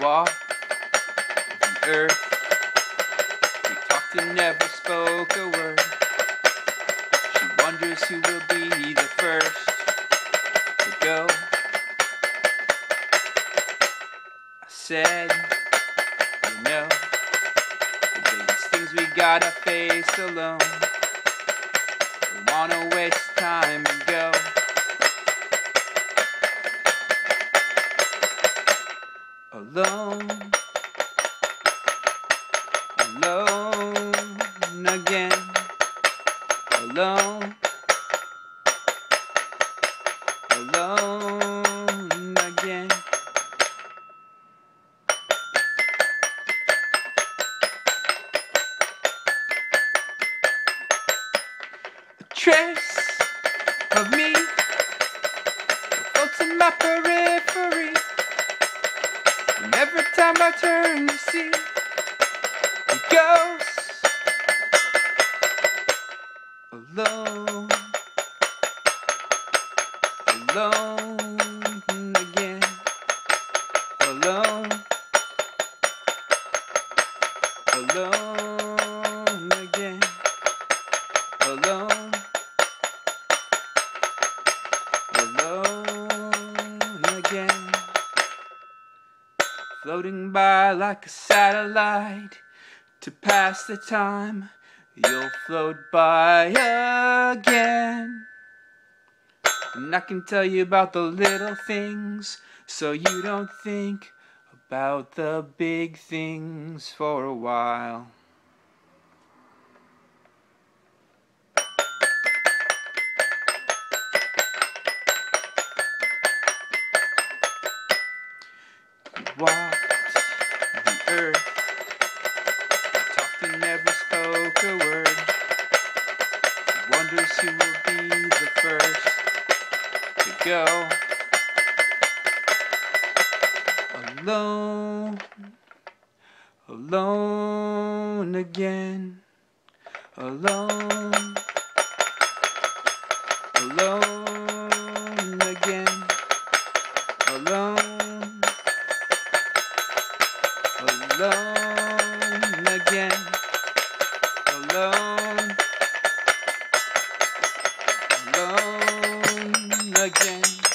walked the earth. We talked and never spoke a word. She wonders who will be the first to go. I said, you know, the biggest things we gotta face alone. Don't wanna waste Alone, alone again, alone, alone again. A trace of me floats in my periphery. Every time I turn to see a ghost alone, alone again, alone, alone again, alone floating by like a satellite to pass the time. You'll float by again. And I can tell you about the little things so you don't think about the big things for a while. The earth, talked and never spoke a word. Wonders who will be the first to go. Alone, alone again, alone, alone alone again. Alone. Alone again.